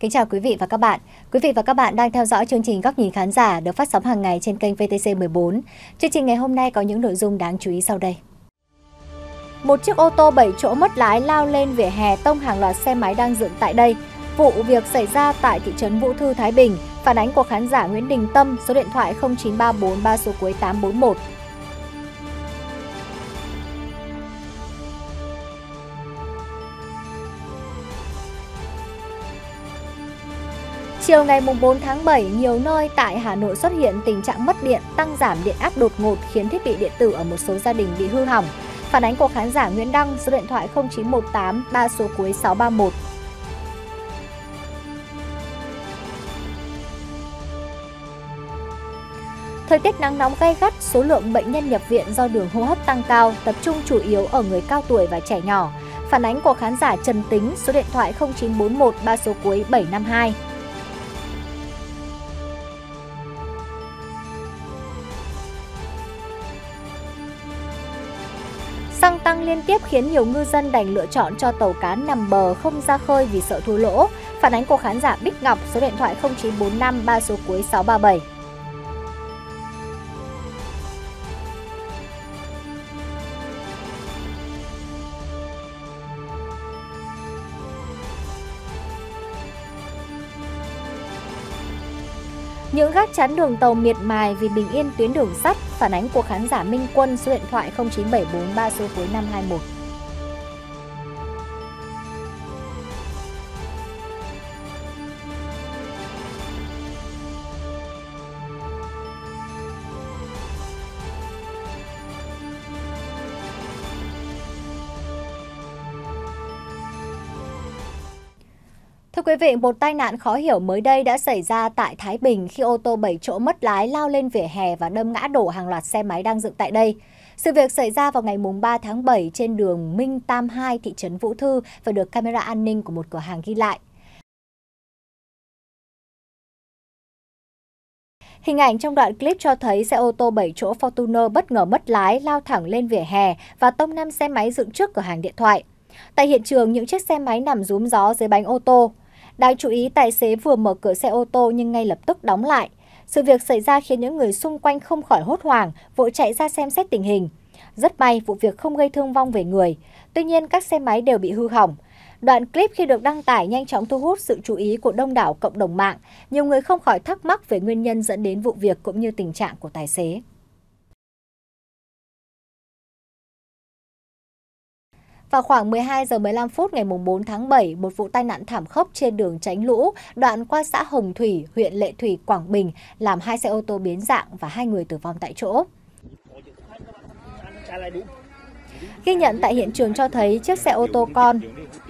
Kính chào quý vị và các bạn. Quý vị và các bạn đang theo dõi chương trình Góc nhìn khán giả được phát sóng hàng ngày trên kênh VTC 14. Chương trình ngày hôm nay có những nội dung đáng chú ý sau đây. Một chiếc ô tô 7 chỗ mất lái lao lên vỉa hè tông hàng loạt xe máy đang dựng tại đây. Vụ việc xảy ra tại thị trấn Vũ Thư, Thái Bình. Phản ánh của khán giả Nguyễn Đình Tâm, số điện thoại 09343 số cuối 841. Chiều ngày 4 tháng 7, nhiều nơi tại Hà Nội xuất hiện tình trạng mất điện, tăng giảm điện áp đột ngột khiến thiết bị điện tử ở một số gia đình bị hư hỏng. Phản ánh của khán giả Nguyễn Đăng, số điện thoại 0918 3 số cuối 631. Thời tiết nắng nóng gay gắt, số lượng bệnh nhân nhập viện do đường hô hấp tăng cao, tập trung chủ yếu ở người cao tuổi và trẻ nhỏ. Phản ánh của khán giả Trần Tính, số điện thoại 0941 3 số cuối 752. Xăng tăng liên tiếp khiến nhiều ngư dân đành lựa chọn cho tàu cá nằm bờ không ra khơi vì sợ thua lỗ. Phản ánh của khán giả Bích Ngọc số điện thoại 0945 3 số cuối 637. Những gác chắn đường tàu miệt mài vì bình yên tuyến đường sắt, phản ánh của khán giả Minh Quân số điện thoại 09743 số cuối 521. Vị, một tai nạn khó hiểu mới đây đã xảy ra tại Thái Bình khi ô tô 7 chỗ mất lái lao lên vỉa hè và đâm ngã đổ hàng loạt xe máy đang dựng tại đây. Sự việc xảy ra vào ngày 3 tháng 7 trên đường Minh Tam 2, thị trấn Vũ Thư và được camera an ninh của một cửa hàng ghi lại. Hình ảnh trong đoạn clip cho thấy xe ô tô 7 chỗ Fortuner bất ngờ mất lái, lao thẳng lên vỉa hè và tông 5 xe máy dựng trước cửa hàng điện thoại. Tại hiện trường, những chiếc xe máy nằm rúm gió dưới bánh ô tô. Đáng chú ý, tài xế vừa mở cửa xe ô tô nhưng ngay lập tức đóng lại. Sự việc xảy ra khiến những người xung quanh không khỏi hốt hoảng, vội chạy ra xem xét tình hình. Rất may vụ việc không gây thương vong về người, tuy nhiên các xe máy đều bị hư hỏng. Đoạn clip khi được đăng tải nhanh chóng thu hút sự chú ý của đông đảo cộng đồng mạng. Nhiều người không khỏi thắc mắc về nguyên nhân dẫn đến vụ việc cũng như tình trạng của tài xế. Vào khoảng 12 giờ 15 phút ngày 4 tháng 7, một vụ tai nạn thảm khốc trên đường tránh lũ, đoạn qua xã Hồng Thủy, huyện Lệ Thủy, Quảng Bình, làm hai xe ô tô biến dạng và hai người tử vong tại chỗ. Ghi nhận tại hiện trường cho thấy chiếc xe ô tô con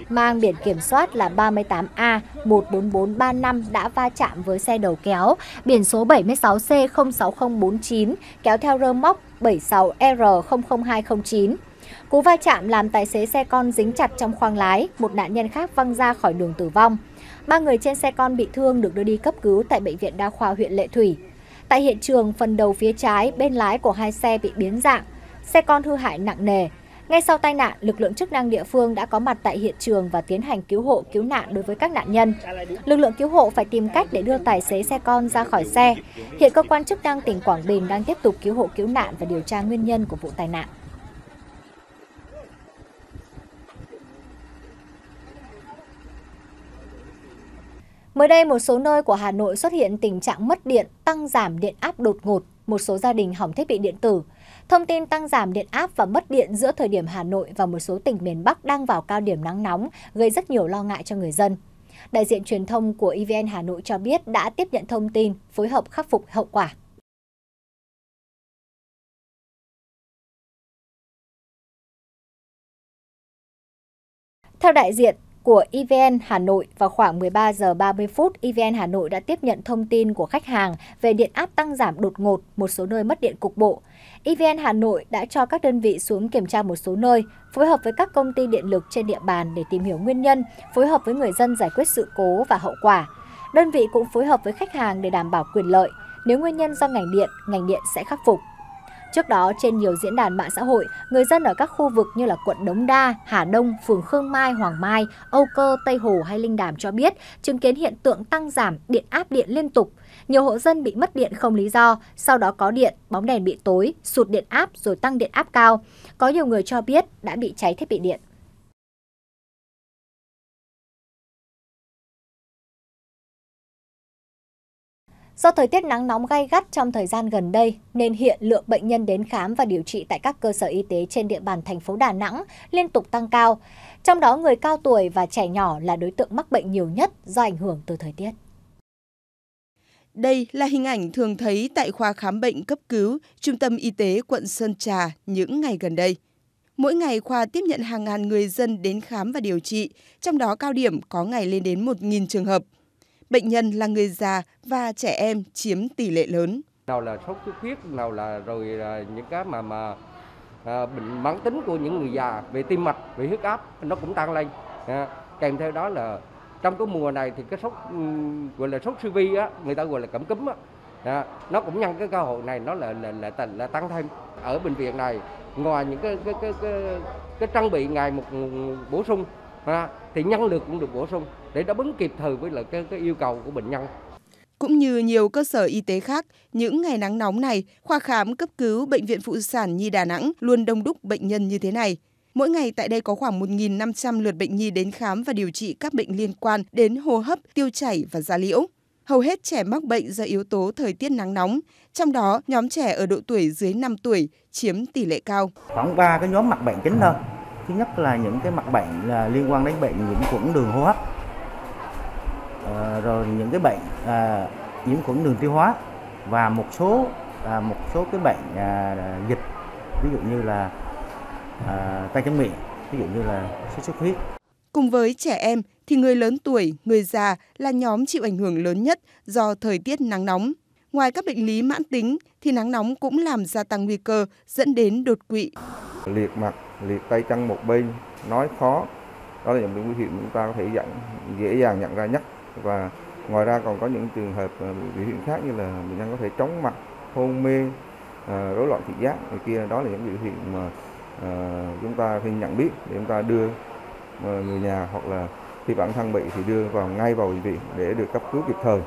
mang biển kiểm soát là 38A 14435 đã va chạm với xe đầu kéo biển số 76C 06049 kéo theo rơ móc 76R00209. Cú va chạm làm tài xế xe con dính chặt trong khoang lái, một nạn nhân khác văng ra khỏi đường tử vong. Ba người trên xe con bị thương được đưa đi cấp cứu tại Bệnh viện Đa khoa huyện Lệ Thủy. Tại hiện trường, phần đầu phía trái bên lái của hai xe bị biến dạng, xe con hư hại nặng nề. Ngay sau tai nạn, lực lượng chức năng địa phương đã có mặt tại hiện trường và tiến hành cứu hộ cứu nạn đối với các nạn nhân. Lực lượng cứu hộ phải tìm cách để đưa tài xế xe con ra khỏi xe. Hiện cơ quan chức năng tỉnh Quảng Bình đang tiếp tục cứu hộ cứu nạn và điều tra nguyên nhân của vụ tai nạn. Mới đây, một số nơi của Hà Nội xuất hiện tình trạng mất điện, tăng giảm điện áp đột ngột, một số gia đình hỏng thiết bị điện tử. Thông tin tăng giảm điện áp và mất điện giữa thời điểm Hà Nội và một số tỉnh miền Bắc đang vào cao điểm nắng nóng gây rất nhiều lo ngại cho người dân. Đại diện truyền thông của EVN Hà Nội cho biết đã tiếp nhận thông tin, phối hợp khắc phục hậu quả. Theo đại diện, của EVN Hà Nội vào khoảng 13 giờ 30 phút, EVN Hà Nội đã tiếp nhận thông tin của khách hàng về điện áp tăng giảm đột ngột, một số nơi mất điện cục bộ. EVN Hà Nội đã cho các đơn vị xuống kiểm tra một số nơi, phối hợp với các công ty điện lực trên địa bàn để tìm hiểu nguyên nhân, phối hợp với người dân giải quyết sự cố và hậu quả. Đơn vị cũng phối hợp với khách hàng để đảm bảo quyền lợi. Nếu nguyên nhân do ngành điện, ngành điện sẽ khắc phục. Trước đó, trên nhiều diễn đàn mạng xã hội, người dân ở các khu vực như là quận Đống Đa, Hà Đông, phường Khương Mai, Hoàng Mai, Âu Cơ, Tây Hồ hay Linh Đàm cho biết chứng kiến hiện tượng tăng giảm điện áp điện liên tục. Nhiều hộ dân bị mất điện không lý do, sau đó có điện, bóng đèn bị tối, sụt điện áp rồi tăng điện áp cao. Có nhiều người cho biết đã bị cháy thiết bị điện. Do thời tiết nắng nóng gai gắt trong thời gian gần đây, nên hiện lượng bệnh nhân đến khám và điều trị tại các cơ sở y tế trên địa bàn thành phố Đà Nẵng liên tục tăng cao. Trong đó, người cao tuổi và trẻ nhỏ là đối tượng mắc bệnh nhiều nhất do ảnh hưởng từ thời tiết. Đây là hình ảnh thường thấy tại khoa khám bệnh cấp cứu, Trung tâm Y tế quận Sơn Trà những ngày gần đây. Mỗi ngày khoa tiếp nhận hàng ngàn người dân đến khám và điều trị, trong đó cao điểm có ngày lên đến 1.000 trường hợp. Bệnh nhân là người già và trẻ em chiếm tỷ lệ lớn. Nào là sốt xuất huyết, nào là rồi là những cái mà mà à, bệnh mãn tính của những người già về tim mạch, về huyết áp nó cũng tăng lên. À, kèm theo đó là trong cái mùa này thì cái sốt gọi là sốt siêu vi á, người ta gọi là cảm cúm á. À, nó cũng nhân cái cơ hội này nó là là, là, là, là tăng thêm ở bệnh viện này ngoài những cái cái cái cái, cái trang bị ngày một bổ sung à, thì nhân lực cũng được bổ sung để đáp ứng kịp thời với lại cái, cái yêu cầu của bệnh nhân. Cũng như nhiều cơ sở y tế khác, những ngày nắng nóng này, khoa khám cấp cứu Bệnh viện Phụ sản Nhi Đà Nẵng luôn đông đúc bệnh nhân như thế này. Mỗi ngày tại đây có khoảng 1.500 lượt bệnh nhi đến khám và điều trị các bệnh liên quan đến hô hấp, tiêu chảy và da liễu. Hầu hết trẻ mắc bệnh do yếu tố thời tiết nắng nóng, trong đó nhóm trẻ ở độ tuổi dưới 5 tuổi chiếm tỷ lệ cao. Khoảng 3 cái nhóm mắc bệnh chính thôi. Thứ nhất là những cái mắc bệnh là liên quan đến bệnh nhiễm khuẩn đường hô hấp. À, rồi những cái bệnh à, nhiễm khuẩn đường tiêu hóa và một số à, một số cái bệnh à, dịch ví dụ như là à, tay chân miệng ví dụ như là sốt xuất huyết Cùng với trẻ em thì người lớn tuổi, người già là nhóm chịu ảnh hưởng lớn nhất do thời tiết nắng nóng. Ngoài các bệnh lý mãn tính thì nắng nóng cũng làm gia tăng nguy cơ dẫn đến đột quỵ. Liệt mặt, liệt tay chân một bên, nói khó, đó là những biểu hiện chúng ta có thể nhận, dễ dàng nhận ra nhất và ngoài ra còn có những trường hợp ờ, biểu hiện khác như là bệnh nhân có thể chóng mặt, hôn mê, ờ, rối loạn thị giác này kia đó là những biểu hiện mà ờ, chúng ta khi nhận biết để chúng ta đưa người nhà hoặc là khi bản thân bị thì đưa vào ngay vào bệnh viện để được cấp cứu kịp thời.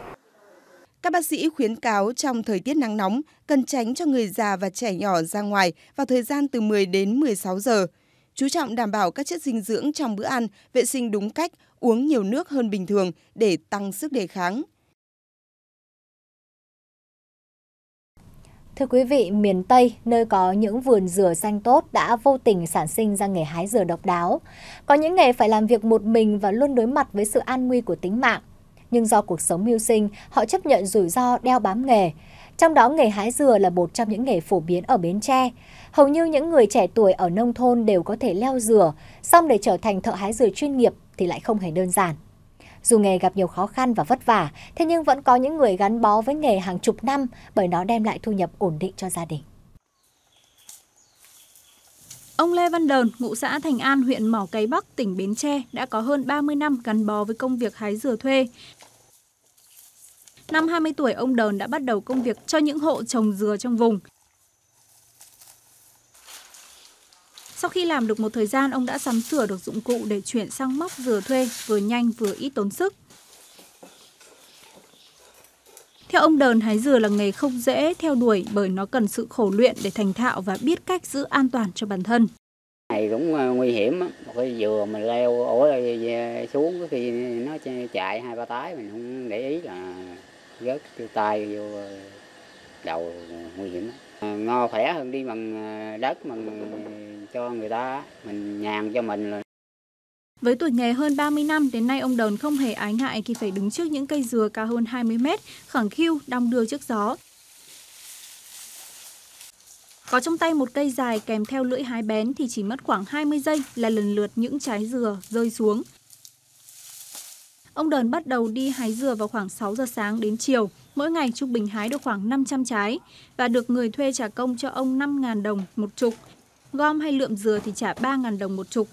Các bác sĩ khuyến cáo trong thời tiết nắng nóng cần tránh cho người già và trẻ nhỏ ra ngoài vào thời gian từ 10 đến 16 giờ. Chú trọng đảm bảo các chất dinh dưỡng trong bữa ăn, vệ sinh đúng cách, uống nhiều nước hơn bình thường để tăng sức đề kháng. Thưa quý vị, miền Tây, nơi có những vườn dừa xanh tốt đã vô tình sản sinh ra nghề hái dừa độc đáo. Có những nghề phải làm việc một mình và luôn đối mặt với sự an nguy của tính mạng. Nhưng do cuộc sống mưu sinh, họ chấp nhận rủi ro đeo bám nghề. Trong đó nghề hái dừa là một trong những nghề phổ biến ở Bến Tre. Hầu như những người trẻ tuổi ở nông thôn đều có thể leo dừa, song để trở thành thợ hái dừa chuyên nghiệp thì lại không hề đơn giản. Dù nghề gặp nhiều khó khăn và vất vả, thế nhưng vẫn có những người gắn bó với nghề hàng chục năm bởi nó đem lại thu nhập ổn định cho gia đình. Ông Lê Văn Đờn, ngụ xã Thành An, huyện Mỏ Cày Bắc, tỉnh Bến Tre đã có hơn 30 năm gắn bó với công việc hái dừa thuê. Năm 20 tuổi, ông Đờn đã bắt đầu công việc cho những hộ trồng dừa trong vùng. Sau khi làm được một thời gian, ông đã sắm sửa được dụng cụ để chuyển sang móc dừa thuê, vừa nhanh vừa ít tốn sức. Theo ông Đờn, hái dừa là nghề không dễ theo đuổi bởi nó cần sự khổ luyện để thành thạo và biết cách giữ an toàn cho bản thân. Này cũng à, nguy hiểm, một cái dừa mình leo ổ à, à, xuống có khi nó chạy hai ba tái mình không để ý là rớt tay vô đầu nguy hiểm. Ờ, ngo khỏe hơn đi bằng ờ, đất mà cho người ta, mình nhàn cho mình rồi. Với tuổi nghề hơn 30 năm, đến nay ông Đờn không hề ái ngại khi phải đứng trước những cây dừa cao hơn 20 mét, khẳng khiu, đong đưa trước gió. Có trong tay một cây dài kèm theo lưỡi hái bén thì chỉ mất khoảng 20 giây là lần lượt những trái dừa rơi xuống. Ông Đờn bắt đầu đi hái dừa vào khoảng 6 giờ sáng đến chiều, mỗi ngày trung bình hái được khoảng 500 trái và được người thuê trả công cho ông 5.000 đồng một chục gom hay lượm dừa thì trả 3.000 đồng một chục.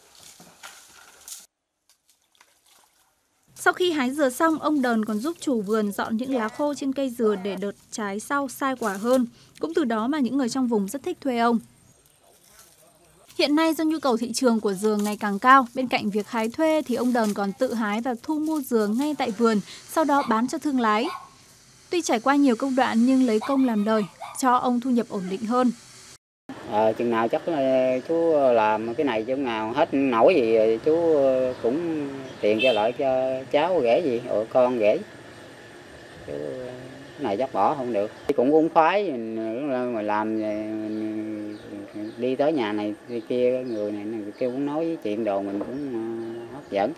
Sau khi hái dừa xong, ông Đờn còn giúp chủ vườn dọn những lá khô trên cây dừa để đợt trái sau sai quả hơn. Cũng từ đó mà những người trong vùng rất thích thuê ông. Hiện nay do nhu cầu thị trường của dừa ngày càng cao, bên cạnh việc hái thuê thì ông Đờn còn tự hái và thu mua dừa ngay tại vườn, sau đó bán cho thương lái. Tuy trải qua nhiều công đoạn nhưng lấy công làm lời, cho ông thu nhập ổn định hơn. À, chừng nào chắc ờ, chú làm cái này chứ nào hết nổi gì chú cũng tiền cho lại cho cháu ghẻ gì, ở con ghẻ. Chú cái này chắc bỏ không được. Cũng cũng khoái, mình, làm mình đi tới nhà này đi kia người này người kia cũng nói với chuyện đồ mình cũng ờ, hấp dẫn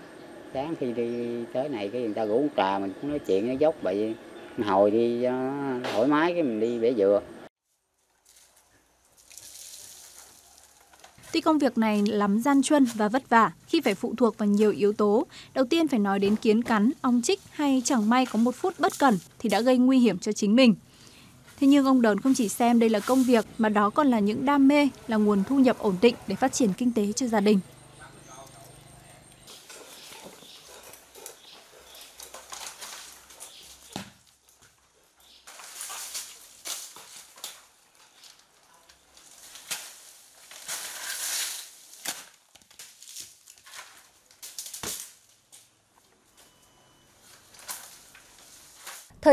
sáng khi đi tới này cái người ta rủ uống trà mình cũng nói chuyện nó dốc vậy hồi đi cho nó thoải mái cái mình đi bể dừa Tuy công việc này lắm gian truân và vất vả khi phải phụ thuộc vào nhiều yếu tố, đầu tiên phải nói đến kiến cắn, ong chích hay chẳng may có một phút bất cẩn thì đã gây nguy hiểm cho chính mình. Thế nhưng ông Đờn không chỉ xem đây là công việc mà đó còn là những đam mê, là nguồn thu nhập ổn định để phát triển kinh tế cho gia đình.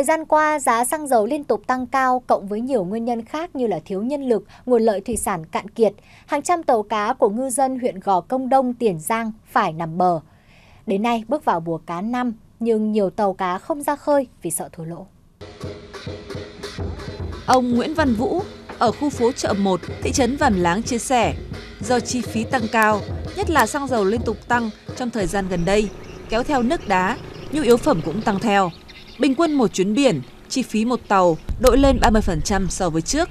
Thời gian qua, giá xăng dầu liên tục tăng cao cộng với nhiều nguyên nhân khác như là thiếu nhân lực, nguồn lợi thủy sản cạn kiệt. Hàng trăm tàu cá của ngư dân huyện Gò Công Đông, Tiền Giang phải nằm bờ. Đến nay bước vào mùa cá năm, nhưng nhiều tàu cá không ra khơi vì sợ thua lỗ. Ông Nguyễn Văn Vũ ở khu phố chợ 1, thị trấn Vàm Láng chia sẻ, do chi phí tăng cao, nhất là xăng dầu liên tục tăng trong thời gian gần đây, kéo theo nước đá, nhu yếu phẩm cũng tăng theo. Bình quân một chuyến biển, chi phí một tàu đội lên 30% so với trước.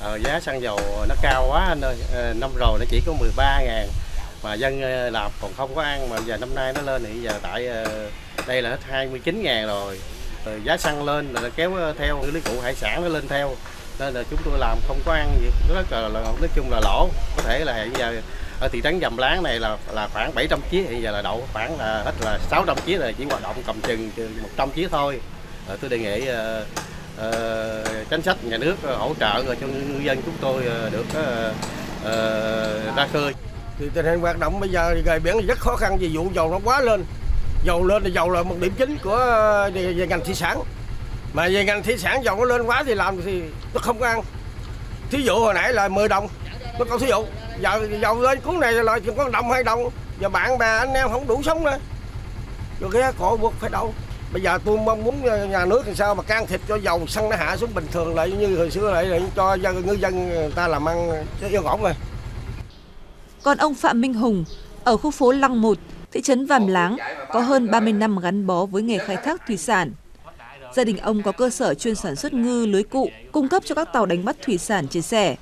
Ờ, giá xăng dầu nó cao quá anh ơi, ờ, năm rồi nó chỉ có 13 ngàn. Mà dân ờ, làm còn không có ăn mà giờ năm nay nó lên thì giờ tại ờ, đây là hết 29 ngàn rồi. rồi giá xăng lên là kéo theo cái lý cụ hải sản nó lên theo. Nên là chúng tôi làm không có ăn gì. Rất là, là nói chung là lỗ. Có thể là hiện giờ ở thị trấn Dầm Láng này là là khoảng 700 chiếc hiện giờ là đậu khoảng là hết là 600 chiếc là chỉ hoạt động cầm chừng 100 chiếc thôi. À, tôi đề nghị uh, uh, chính sách nhà nước hỗ trợ cho ngư dân chúng tôi được uh, uh, ra khơi. Thì tình hình hoạt động bây giờ thì biển rất khó khăn vì vụ dầu nó quá lên. Dầu lên thì dầu là một điểm chính của về, về ngành thủy sản. Mà về ngành thủy sản dầu nó lên quá thì làm thì nó không có ăn. Thí dụ hồi nãy là 10 đồng nó còn thí dụ giờ dầu lên cuốn này là chỉ có đồng hai đồng giờ bạn bè anh em không đủ sống nữa rồi cái cổ buộc phải đâu bây giờ tôi mong muốn nhà nước làm sao mà can thiệp cho dầu xăng nó hạ xuống bình thường lại như hồi xưa lại cho dân ngư dân người ta làm ăn yên ổn rồi còn ông Phạm Minh Hùng ở khu phố Lăng Một, thị trấn Vàm Láng có hơn 30 năm gắn bó với nghề khai thác thủy sản. Gia đình ông có cơ sở chuyên sản xuất ngư lưới cụ, cung cấp cho các tàu đánh bắt thủy sản chia sẻ.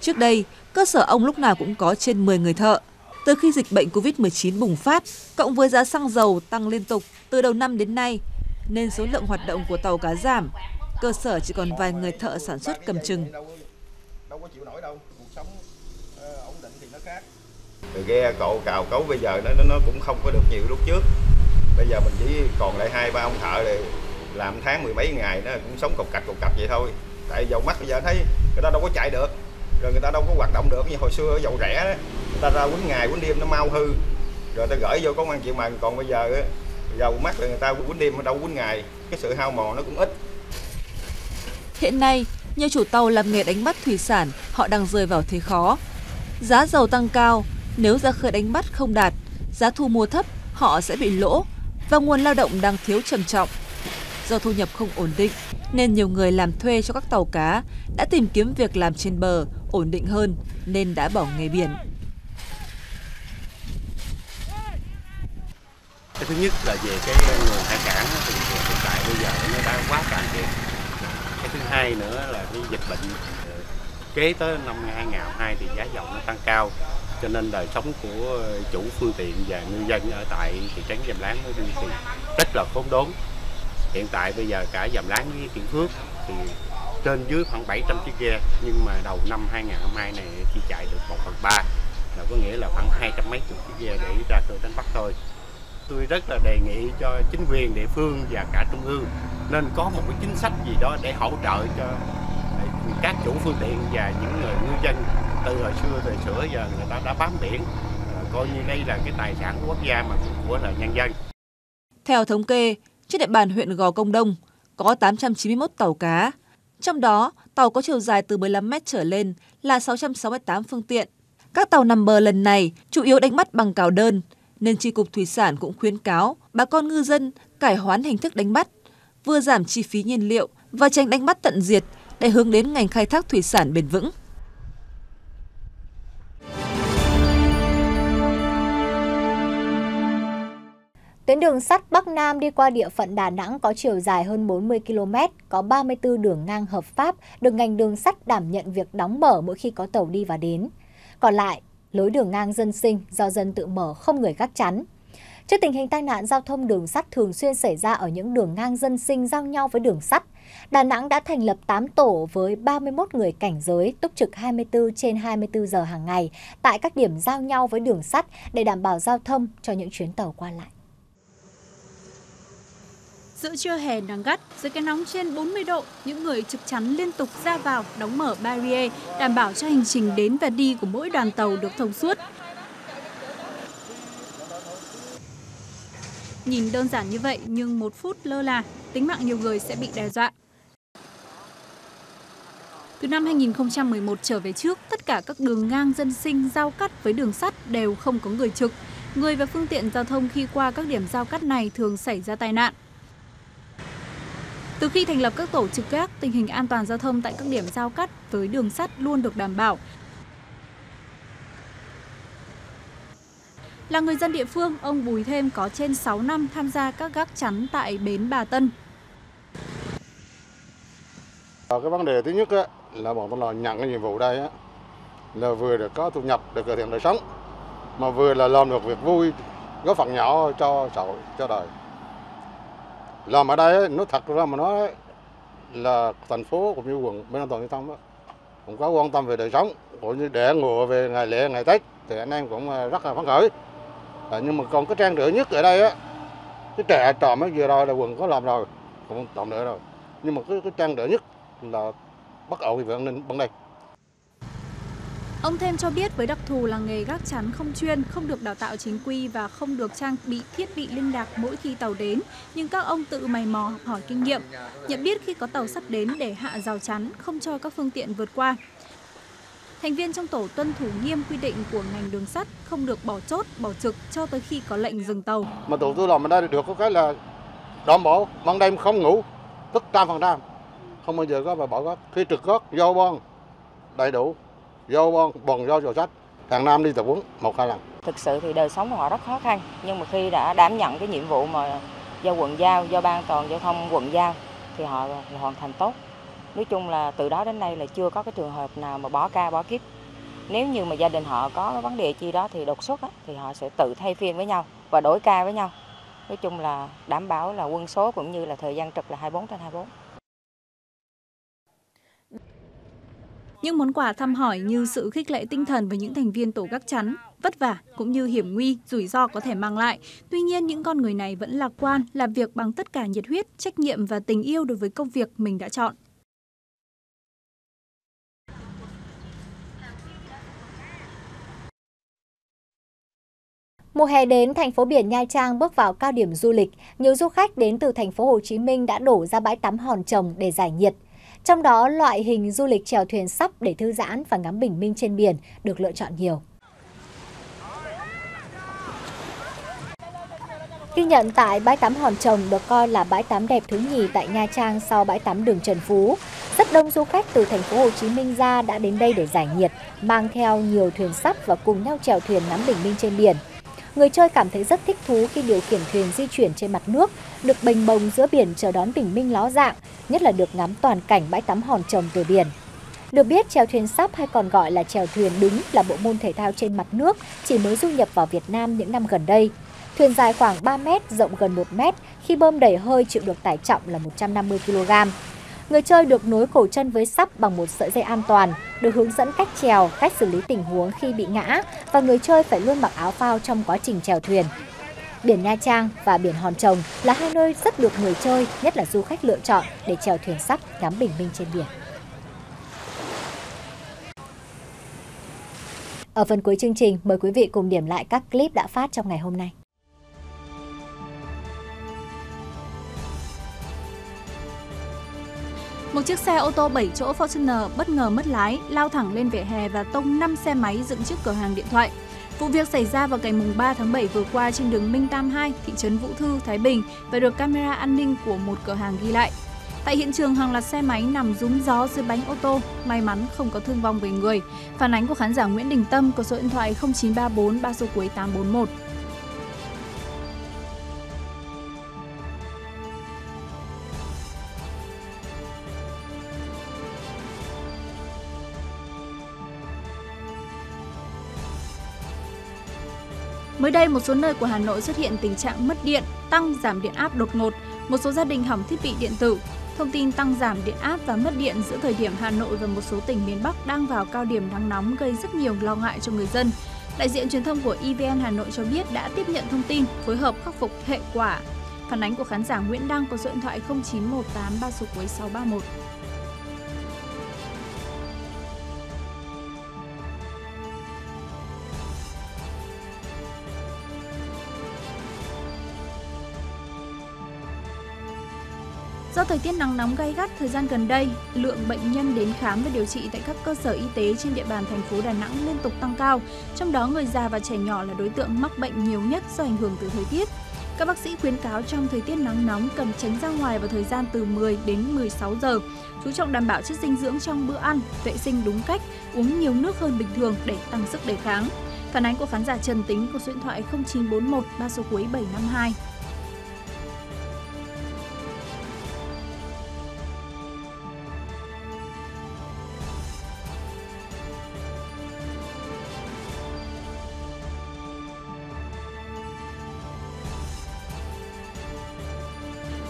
Trước đây, cơ sở ông lúc nào cũng có trên 10 người thợ. Từ khi dịch bệnh COVID-19 bùng phát, cộng với giá xăng dầu tăng liên tục từ đầu năm đến nay, nên số lượng hoạt động của tàu cá giảm. Cơ sở chỉ còn vài người thợ sản xuất cầm chừng. Từ ghe cộ cào cấu bây giờ nó nó cũng không có được nhiều lúc trước. Bây giờ mình chỉ còn lại hai ba ông thợ để làm tháng mười mấy ngày nó cũng sống cục cạch cục cạch vậy thôi. Tại dầu mắt bây giờ thấy cái đó đâu có chạy được rồi người ta đâu có hoạt động được như hồi xưa dầu rẻ đó người ta ra quýnh ngày quýnh đêm nó mau hư rồi ta gửi vô công ăn chịu mần còn bây giờ dầu mắt là người ta quýnh đêm đâu quýnh ngày cái sự hao mòn nó cũng ít Hiện nay, nhiều chủ tàu làm nghề đánh bắt thủy sản, họ đang rơi vào thế khó. Giá dầu tăng cao, nếu ra khơi đánh bắt không đạt, giá thu mua thấp, họ sẽ bị lỗ và nguồn lao động đang thiếu trầm trọng. Do thu nhập không ổn định, nên nhiều người làm thuê cho các tàu cá đã tìm kiếm việc làm trên bờ ổn định hơn nên đã bỏ nghề biển. Cái thứ nhất là về cái nguồn hải sản thì hiện tại bây giờ nó đang quá cạn kiệt. Cái thứ hai nữa là cái dịch bệnh ờ, kế tới năm 2022 thì giá dầu nó tăng cao, cho nên đời sống của chủ phương tiện và ngư dân ở tại thị trấn Dầm Láng nói riêng thì rất là khốn đốn hiện tại bây giờ cả Dầm Láng với Kiển Phước thì trên dưới khoảng 700 chiếc ghe nhưng mà đầu năm 2022 này chỉ chạy được 1 phần 3 là có nghĩa là khoảng hai trăm mấy chục chiếc ghe để ra khơi đánh bắt thôi. Tôi rất là đề nghị cho chính quyền địa phương và cả trung ương nên có một cái chính sách gì đó để hỗ trợ cho à, các chủ phương tiện và những người ngư dân. Từ hồi xưa thời sửa giờ người ta đã bám biển à, coi như đây là cái tài sản của quốc gia mà của là nhân dân. Theo thống kê, trên địa bàn huyện Gò Công Đông có 891 tàu cá, trong đó tàu có chiều dài từ 15 mét trở lên là 668 phương tiện. Các tàu nằm bờ lần này chủ yếu đánh bắt bằng cào đơn, nên Tri Cục Thủy sản cũng khuyến cáo bà con ngư dân cải hoán hình thức đánh bắt, vừa giảm chi phí nhiên liệu và tránh đánh bắt tận diệt để hướng đến ngành khai thác thủy sản bền vững. Tuyến đường sắt Bắc Nam đi qua địa phận Đà Nẵng có chiều dài hơn 40 km, có 34 đường ngang hợp pháp, được ngành đường sắt đảm nhận việc đóng mở mỗi khi có tàu đi và đến. Còn lại, lối đường ngang dân sinh do dân tự mở không người gác chắn. Trước tình hình tai nạn giao thông đường sắt thường xuyên xảy ra ở những đường ngang dân sinh giao nhau với đường sắt, Đà Nẵng đã thành lập 8 tổ với 31 người cảnh giới túc trực 24 trên 24 giờ hàng ngày tại các điểm giao nhau với đường sắt để đảm bảo giao thông cho những chuyến tàu qua lại. Giữa trưa hè nắng gắt, dưới cái nóng trên 40 độ, những người trực chắn liên tục ra vào, đóng mở barrier, đảm bảo cho hành trình đến và đi của mỗi đoàn tàu được thông suốt. Nhìn đơn giản như vậy nhưng một phút lơ là, tính mạng nhiều người sẽ bị đe dọa. Từ năm 2011 trở về trước, tất cả các đường ngang dân sinh giao cắt với đường sắt đều không có người trực. Người và phương tiện giao thông khi qua các điểm giao cắt này thường xảy ra tai nạn. Từ khi thành lập các tổ trực gác, tình hình an toàn giao thông tại các điểm giao cắt với đường sắt luôn được đảm bảo. Là người dân địa phương, ông Bùi Thêm có trên 6 năm tham gia các gác chắn tại bến Bà Tân. Ờ, cái vấn đề thứ nhất là bọn tôi là nhận cái nhiệm vụ đây là vừa được có thu nhập để cải thiện đời sống, mà vừa là làm được việc vui, góp phần nhỏ cho xã hội, cho đời làm ở đây nó thật ra mà nói là thành phố cũng như quận bên an toàn giao thông cũng có quan tâm về đời sống cũng như để ngồi về ngày lễ ngày tết thì anh em cũng à, rất là phấn khởi. À, nhưng mà còn cái trang trở nhất ở đây á cái trẻ trò mới vừa rồi là quận có làm rồi cũng làm nữa rồi. Nhưng mà cái, cái trang trở nhất là bất ổn về an ninh bên đây. Ông thêm cho biết với đặc thù là nghề gác chắn không chuyên, không được đào tạo chính quy và không được trang bị thiết bị liên lạc mỗi khi tàu đến, nhưng các ông tự mày mò học hỏi kinh nghiệm, nhận biết khi có tàu sắp đến để hạ rào chắn, không cho các phương tiện vượt qua. Thành viên trong tổ tuân thủ nghiêm quy định của ngành đường sắt, không được bỏ chốt, bỏ trực cho tới khi có lệnh dừng tàu. Mà tổ tôi làm ở đây được có cái là đảm bảo ban đêm không ngủ, tức trăm phần trăm, không bao giờ có phải bỏ gác. Khi trực gác, do bon đầy đủ, do bon bằng do sổ sách hàng năm đi tập huấn một hai lần. Thực sự thì đời sống của họ rất khó khăn nhưng mà khi đã đảm nhận cái nhiệm vụ mà do quận giao do ban toàn giao thông quận giao thì họ hoàn thành tốt. Nói chung là từ đó đến nay là chưa có cái trường hợp nào mà bỏ ca bỏ kiếp. Nếu như mà gia đình họ có cái vấn đề chi đó thì đột xuất á, thì họ sẽ tự thay phiên với nhau và đổi ca với nhau. Nói chung là đảm bảo là quân số cũng như là thời gian trực là 24 trên 24 Những món quà thăm hỏi như sự khích lệ tinh thần với những thành viên tổ gác chắn, vất vả cũng như hiểm nguy, rủi ro có thể mang lại. Tuy nhiên, những con người này vẫn lạc quan, làm việc bằng tất cả nhiệt huyết, trách nhiệm và tình yêu đối với công việc mình đã chọn. Mùa hè đến, thành phố biển Nha Trang bước vào cao điểm du lịch. Nhiều du khách đến từ thành phố Hồ Chí Minh đã đổ ra bãi tắm Hòn Trồng để giải nhiệt. Trong đó, loại hình du lịch chèo thuyền sắp để thư giãn và ngắm bình minh trên biển được lựa chọn nhiều. Ghi nhận tại bãi tắm Hòn Trồng được coi là bãi tắm đẹp thứ nhì tại Nha Trang sau bãi tắm đường Trần Phú. Rất đông du khách từ thành phố Hồ Chí Minh ra đã đến đây để giải nhiệt, mang theo nhiều thuyền sắp và cùng nhau chèo thuyền ngắm bình minh trên biển. Người chơi cảm thấy rất thích thú khi điều khiển thuyền di chuyển trên mặt nước, được bềnh bồng giữa biển chờ đón bình minh ló dạng, nhất là được ngắm toàn cảnh bãi tắm hòn trồng từ biển. Được biết, chèo thuyền sắp hay còn gọi là chèo thuyền đứng là bộ môn thể thao trên mặt nước chỉ mới du nhập vào Việt Nam những năm gần đây. Thuyền dài khoảng 3 mét, rộng gần 1 mét, khi bơm đầy hơi chịu được tải trọng là 150 kg. Người chơi được nối cổ chân với sắp bằng một sợi dây an toàn, được hướng dẫn cách trèo, cách xử lý tình huống khi bị ngã và người chơi phải luôn mặc áo phao trong quá trình trèo thuyền. Biển Nha Trang và biển Hòn Trồng là hai nơi rất được người chơi, nhất là du khách lựa chọn để trèo thuyền sắp ngắm bình minh trên biển. Ở phần cuối chương trình, mời quý vị cùng điểm lại các clip đã phát trong ngày hôm nay. Một chiếc xe ô tô 7 chỗ Fortuner bất ngờ mất lái, lao thẳng lên vỉa hè và tông 5 xe máy dựng trước cửa hàng điện thoại. Vụ việc xảy ra vào ngày 3 tháng 7 vừa qua trên đường Minh Tam 2, thị trấn Vũ Thư, Thái Bình và được camera an ninh của một cửa hàng ghi lại. Tại hiện trường hàng loạt xe máy nằm rúng gió dưới bánh ô tô, may mắn không có thương vong về người. Phản ánh của khán giả Nguyễn Đình Tâm có số điện thoại 0934 3 số cuối 841. Mới đây, một số nơi của Hà Nội xuất hiện tình trạng mất điện, tăng giảm điện áp đột ngột, một số gia đình hỏng thiết bị điện tử. Thông tin tăng giảm điện áp và mất điện giữa thời điểm Hà Nội và một số tỉnh miền Bắc đang vào cao điểm nắng nóng gây rất nhiều lo ngại cho người dân. Đại diện truyền thông của EVN Hà Nội cho biết đã tiếp nhận thông tin, phối hợp khắc phục hệ quả. Phản ánh của khán giả Nguyễn Đăng có số điện thoại 0918 3 số cuối 631. Do thời tiết nắng nóng gay gắt thời gian gần đây, lượng bệnh nhân đến khám và điều trị tại các cơ sở y tế trên địa bàn thành phố Đà Nẵng liên tục tăng cao, trong đó người già và trẻ nhỏ là đối tượng mắc bệnh nhiều nhất do ảnh hưởng từ thời tiết. Các bác sĩ khuyến cáo trong thời tiết nắng nóng cần tránh ra ngoài vào thời gian từ 10 đến 16 giờ, chú trọng đảm bảo chất dinh dưỡng trong bữa ăn, vệ sinh đúng cách, uống nhiều nước hơn bình thường để tăng sức đề kháng. Phản ánh của khán giả Trần Tính của số điện thoại 0941 3 số cuối 752.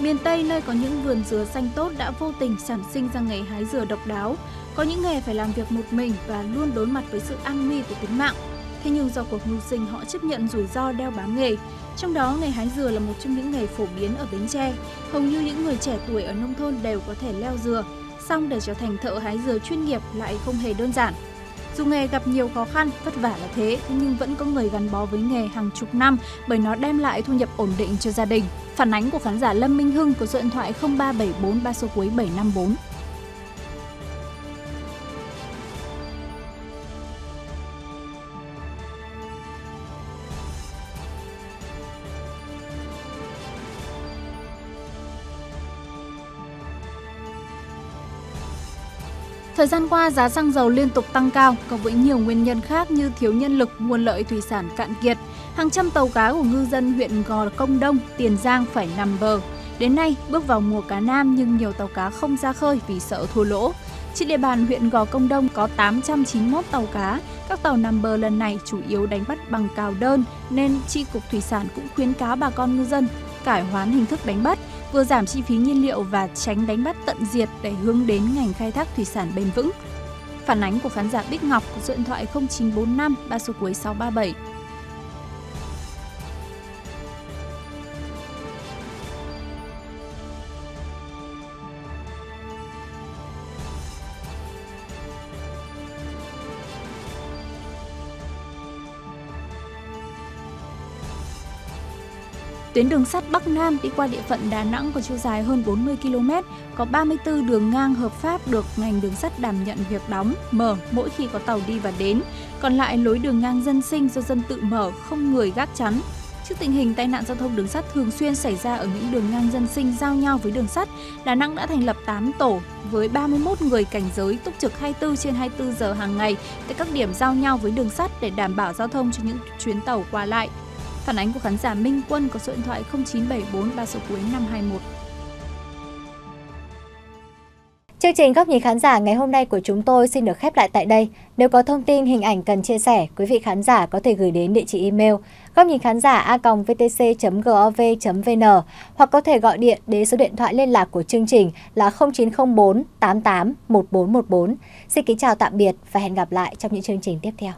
Miền Tây nơi có những vườn dừa xanh tốt đã vô tình sản sinh ra nghề hái dừa độc đáo. Có những nghề phải làm việc một mình và luôn đối mặt với sự an nguy của tính mạng. Thế nhưng do cuộc mưu sinh, họ chấp nhận rủi ro đeo bám nghề. Trong đó, nghề hái dừa là một trong những nghề phổ biến ở Bến Tre. Hầu như những người trẻ tuổi ở nông thôn đều có thể leo dừa. Song để trở thành thợ hái dừa chuyên nghiệp lại không hề đơn giản. Dù nghề gặp nhiều khó khăn, vất vả là thế, nhưng vẫn có người gắn bó với nghề hàng chục năm bởi nó đem lại thu nhập ổn định cho gia đình. Phản ánh của khán giả Lâm Minh Hưng của số điện thoại 0374 3 số cuối 754. Thời gian qua, giá xăng dầu liên tục tăng cao, cộng với nhiều nguyên nhân khác như thiếu nhân lực, nguồn lợi thủy sản cạn kiệt. Hàng trăm tàu cá của ngư dân huyện Gò Công Đông, Tiền Giang phải nằm bờ. Đến nay, bước vào mùa cá nam nhưng nhiều tàu cá không ra khơi vì sợ thua lỗ. Trên địa bàn huyện Gò Công Đông có 891 tàu cá. Các tàu nằm bờ lần này chủ yếu đánh bắt bằng cào đơn nên Tri Cục Thủy sản cũng khuyến cáo bà con ngư dân cải hoán hình thức đánh bắt, vừa giảm chi phí nhiên liệu và tránh đánh bắt tận diệt để hướng đến ngành khai thác thủy sản bền vững. Phản ánh của khán giả Bích Ngọc của số điện thoại 0945 3 số cuối 637. Tuyến đường sắt Bắc Nam đi qua địa phận Đà Nẵng có chiều dài hơn 40 km, có 34 đường ngang hợp pháp được ngành đường sắt đảm nhận việc đóng, mở mỗi khi có tàu đi và đến. Còn lại lối đường ngang dân sinh do dân tự mở, không người gác chắn. Trước tình hình tai nạn giao thông đường sắt thường xuyên xảy ra ở những đường ngang dân sinh giao nhau với đường sắt, Đà Nẵng đã thành lập 8 tổ với 31 người cảnh giới túc trực 24 trên 24 giờ hàng ngày tại các điểm giao nhau với đường sắt để đảm bảo giao thông cho những chuyến tàu qua lại. Phản ánh của khán giả Minh Quân có số điện thoại 0974 3 số cuối 521. Chương trình Góc nhìn khán giả ngày hôm nay của chúng tôi xin được khép lại tại đây. Nếu có thông tin, hình ảnh cần chia sẻ, quý vị khán giả có thể gửi đến địa chỉ email góc nhìn khán giả a vtc.gov.vn hoặc có thể gọi điện đến số điện thoại liên lạc của chương trình là 0904 88 1414. Xin kính chào tạm biệt và hẹn gặp lại trong những chương trình tiếp theo.